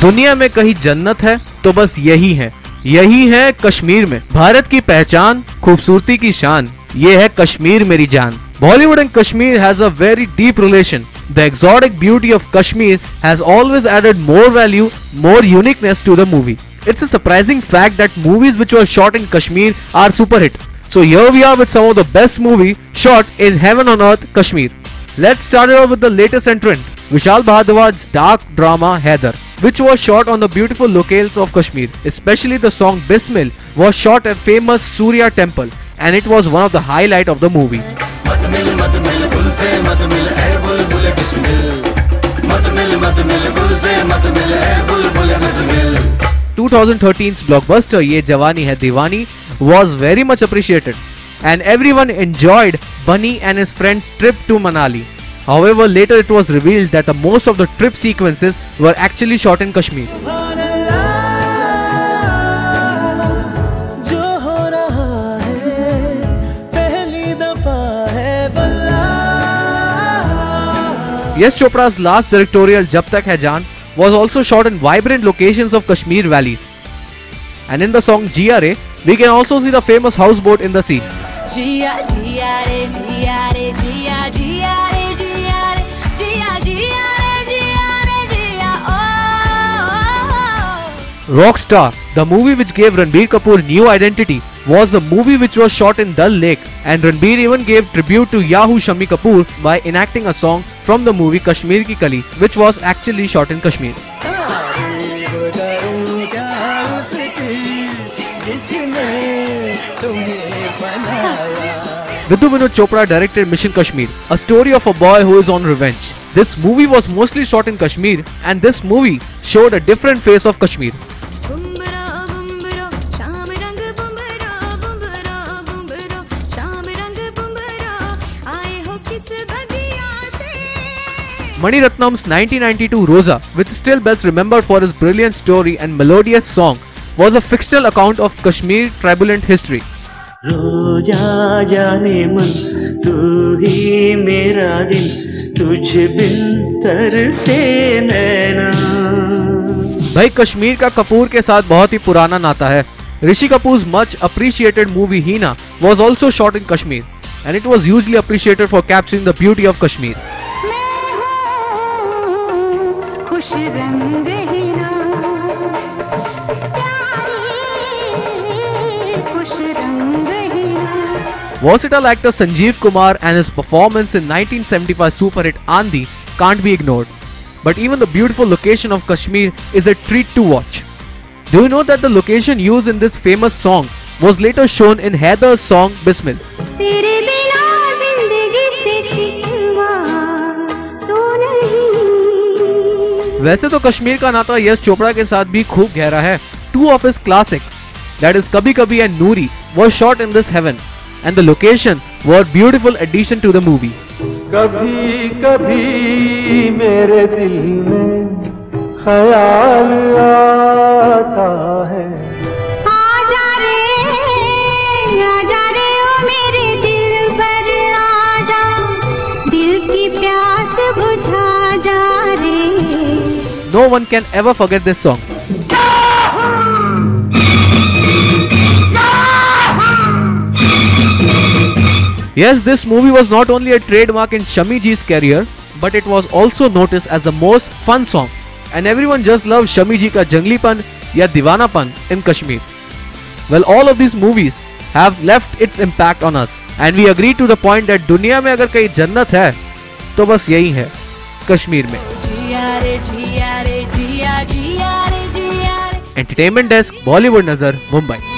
दुनिया में कहीं जन्नत है तो बस यही है। यही है कश्मीर में। भारत की पहचान, खूबसूरती की शान। ये है कश्मीर मेरी जान। Bollywood and Kashmir has a very deep relation the exotic beauty of Kashmir has always added more value more uniqueness to the movie it's a surprising fact that movies which are shot in Kashmir are super hit so here we are with some of the best movie shot in heaven on earth Kashmir let's start with the latest entrant Vishal Bhardwaj dark drama Haider which was shot on the beautiful locales of Kashmir. Especially the song Bismil was shot at famous Surya temple and it was one of the highlight of the movie. 2013's blockbuster Yeh Jawaani Hai Deewani was very much appreciated and everyone enjoyed Bunny and his friend's trip to Manali. However, later it was revealed that the most of the trip sequences were actually shot in Kashmir. Yash Chopra's last directorial Jab Tak Hai Jaan was also shot in vibrant locations of Kashmir valleys. And in the song GRA, we can also see the famous houseboat in the scene. Rockstar, the movie which gave Ranbir Kapoor new identity, was the movie which was shot in Dal Lake and Ranbir even gave tribute to Yahoo Shammi Kapoor by enacting a song from the movie Kashmir Ki Kali which was actually shot in Kashmir. Vidhu Vinod Chopra directed Mission Kashmir, a story of a boy who is on revenge. This movie was mostly shot in Kashmir and this movie showed a different face of Kashmir. से Mani Ratnam's 1992 Rosa, which is still best remembered for his brilliant story and melodious song, was a fictional account of Kashmir turbulent history. रोजा जाने मन तू ही मेरा दिल तुझ बिन तरसे नैना भाई कश्मीर का कपूर के साथ बहुत ही पुराना नाता है Rishi Kapoor much appreciated movie Henna was also shot in Kashmir and it was hugely appreciated for capturing the beauty of Kashmir. Versatile actor Sanjeev Kumar and his performance in 1975 super hit Aandhi can't be ignored. But even the beautiful location of Kashmir is a treat to watch. Do you know that the location used in this famous song was later shown in Haider's song Bismil? वैसे तो कश्मीर का नाता यश चोपड़ा के साथ भी खूब गहरा है। Two of his classics that is Kabhi Kabhie and Noorie were shot in this heaven and the location were beautiful addition to the movie कभी कभी मेरे दिल में ख्याल आता है। प्यास बुझा जा No one can ever forget this song. Yes, this movie was not only a trademark in Shammi ji's career, but it was also noticed as the most fun song, and everyone just loved Shammi ji ka Pan ya divanapan in Kashmir. Well, all of these movies have left its impact on us, and we agree to the point that dunya me agar कहीं jannat hai, तो bas यही hai, Kashmir में. Entertainment desk Bollywood नज़र मुंबई